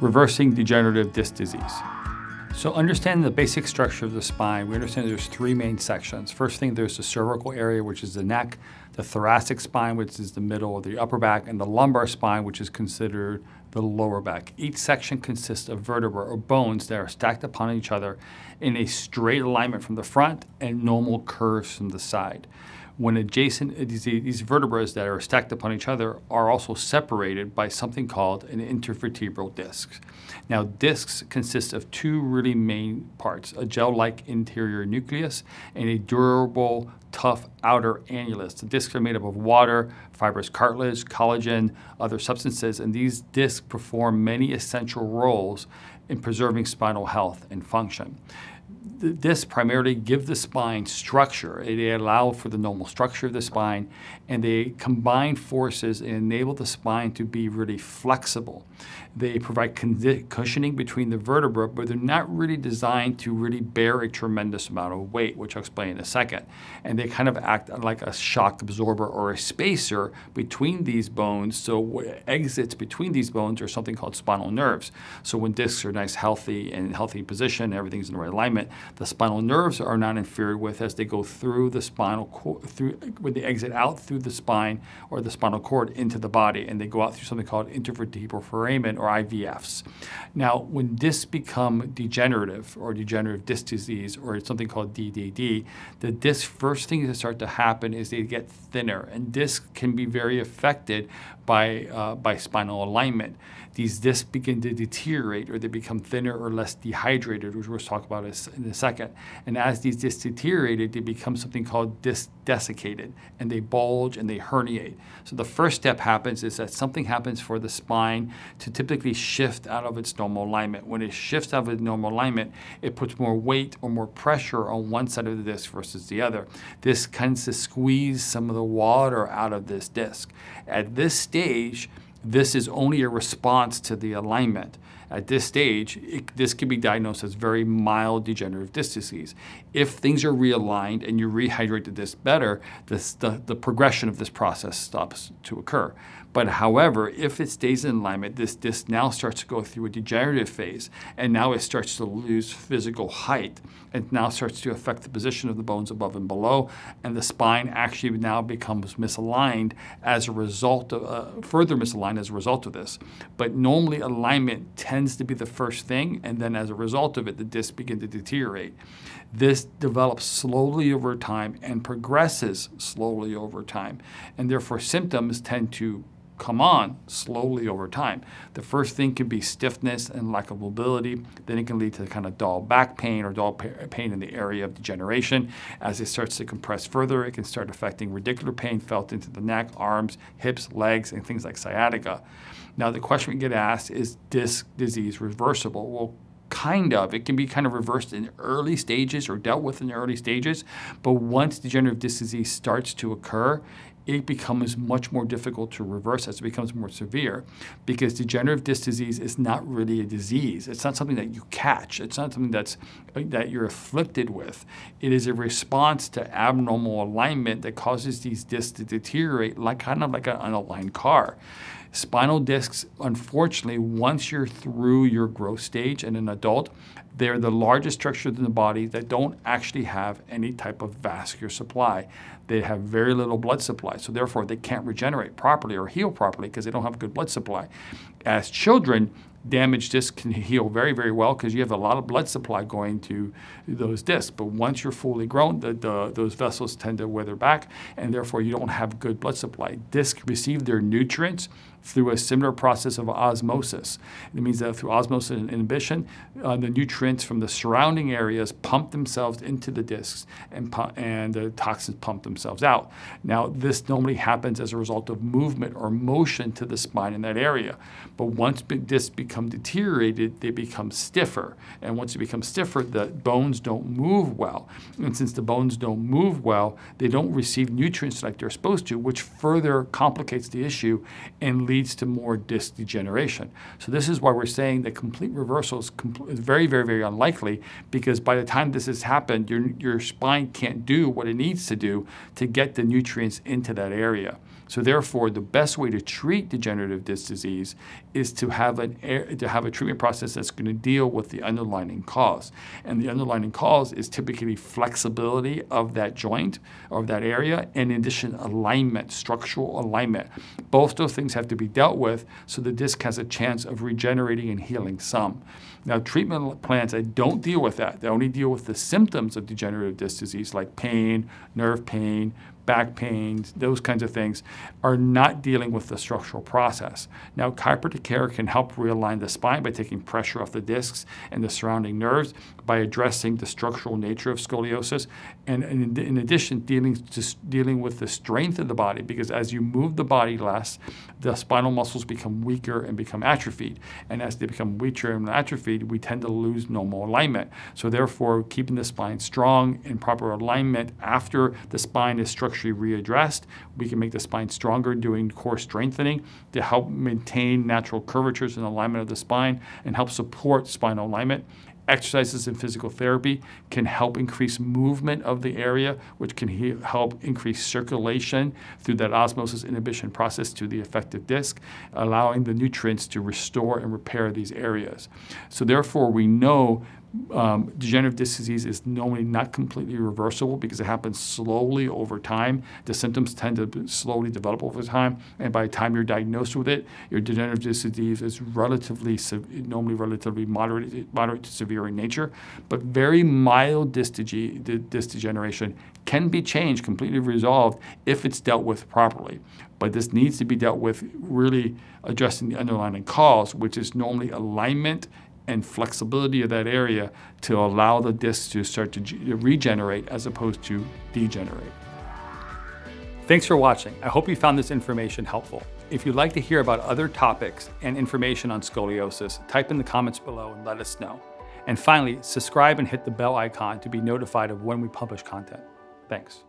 reversing degenerative disc disease. So understanding the basic structure of the spine, we understand there's three main sections. First thing, there's the cervical area, which is the neck, the thoracic spine, which is the middle of the upper back, and the lumbar spine, which is considered the lower back. Each section consists of vertebrae or bones that are stacked upon each other in a straight alignment from the front and normal curves from the side when adjacent these, these vertebrae that are stacked upon each other are also separated by something called an intervertebral disc. Now, discs consist of two really main parts, a gel-like interior nucleus and a durable, tough outer annulus. The discs are made up of water, fibrous cartilage, collagen, other substances, and these discs perform many essential roles in preserving spinal health and function this primarily give the spine structure. They allow for the normal structure of the spine, and they combine forces and enable the spine to be really flexible. They provide cushioning between the vertebrae, but they're not really designed to really bear a tremendous amount of weight, which I'll explain in a second. And they kind of act like a shock absorber or a spacer between these bones. So exits between these bones are something called spinal nerves. So when discs are nice, healthy, and healthy position, everything's in the right alignment, the spinal nerves are not interfered with as they go through the spinal cord, through when they exit out through the spine or the spinal cord into the body, and they go out through something called intervertebral foramen or IVFs. Now, when discs become degenerative or degenerative disc disease or something called DDD, the disc first thing that start to happen is they get thinner, and discs can be very affected by uh, by spinal alignment these discs begin to deteriorate or they become thinner or less dehydrated, which we'll talk about in a second. And as these discs deteriorate, they become something called disc desiccated and they bulge and they herniate. So the first step happens is that something happens for the spine to typically shift out of its normal alignment. When it shifts out of its normal alignment, it puts more weight or more pressure on one side of the disc versus the other. This tends to squeeze some of the water out of this disc. At this stage, this is only a response to the alignment. At this stage, it, this can be diagnosed as very mild degenerative disc disease. If things are realigned and you rehydrate the disc better, this, the, the progression of this process stops to occur. But however, if it stays in alignment, this disc now starts to go through a degenerative phase, and now it starts to lose physical height. and now starts to affect the position of the bones above and below, and the spine actually now becomes misaligned as a result of, uh, further misaligned as a result of this. But normally alignment tends to be the first thing, and then as a result of it, the discs begin to deteriorate. This develops slowly over time and progresses slowly over time, and therefore symptoms tend to come on slowly over time. The first thing can be stiffness and lack of mobility. Then it can lead to kind of dull back pain or dull pain in the area of degeneration. As it starts to compress further, it can start affecting radicular pain felt into the neck, arms, hips, legs, and things like sciatica. Now, the question we get asked is disc disease reversible? Well, kind of. It can be kind of reversed in early stages or dealt with in early stages. But once degenerative disc disease starts to occur, it becomes much more difficult to reverse as it becomes more severe because degenerative disc disease is not really a disease. It's not something that you catch. It's not something that's that you're afflicted with. It is a response to abnormal alignment that causes these discs to deteriorate like kind of like an unaligned car. Spinal discs, unfortunately, once you're through your growth stage and an adult, they're the largest structures in the body that don't actually have any type of vascular supply. They have very little blood supply, so therefore they can't regenerate properly or heal properly because they don't have good blood supply. As children, damaged discs can heal very, very well because you have a lot of blood supply going to those discs. But once you're fully grown, the, the, those vessels tend to wither back, and therefore you don't have good blood supply. Discs receive their nutrients through a similar process of osmosis. It means that through osmosis and imbibition, uh, the nutrients from the surrounding areas pump themselves into the discs and, and the toxins pump themselves out. Now, this normally happens as a result of movement or motion to the spine in that area. But once discs become deteriorated, they become stiffer. And once they become stiffer, the bones don't move well. And since the bones don't move well, they don't receive nutrients like they're supposed to, which further complicates the issue and leads to more disc degeneration. So this is why we're saying that complete reversal is, is very, very, very unlikely because by the time this has happened, your, your spine can't do what it needs to do to get the nutrients into that area. So therefore, the best way to treat degenerative disc disease is to have an to have a treatment process that's going to deal with the underlying cause. And the underlying cause is typically flexibility of that joint or of that area, and in addition, alignment, structural alignment. Both those things have to be dealt with so the disc has a chance of regenerating and healing some. Now, treatment plans that don't deal with that, they only deal with the symptoms of degenerative disc disease like pain, nerve pain, back pains, those kinds of things, are not dealing with the structural process. Now, chiropractic care can help realign the spine by taking pressure off the discs and the surrounding nerves, by addressing the structural nature of scoliosis, and, in, in addition, dealing, dealing with the strength of the body, because as you move the body less, the spinal muscles become weaker and become atrophied. And as they become weaker and atrophied, we tend to lose normal alignment. So therefore, keeping the spine strong in proper alignment after the spine is structured readdressed. We can make the spine stronger doing core strengthening to help maintain natural curvatures and alignment of the spine and help support spinal alignment. Exercises and physical therapy can help increase movement of the area, which can he- help increase circulation through that osmosis imbibition process to the affected disc, allowing the nutrients to restore and repair these areas. So, therefore, we know um, degenerative disc disease is normally not completely reversible because it happens slowly over time. The symptoms tend to slowly develop over time, and by the time you're diagnosed with it, your degenerative disc disease is relatively normally relatively moderate, moderate to severe in nature. But very mild disc, disc degeneration can be changed, completely resolved if it's dealt with properly. But this needs to be dealt with really addressing the underlying cause, which is normally alignment and flexibility of that area to allow the disc to start to regenerate as opposed to degenerate. Thanks for watching. I hope you found this information helpful. If you'd like to hear about other topics and information on scoliosis, type in the comments below and let us know. And finally, subscribe and hit the bell icon to be notified of when we publish content. Thanks.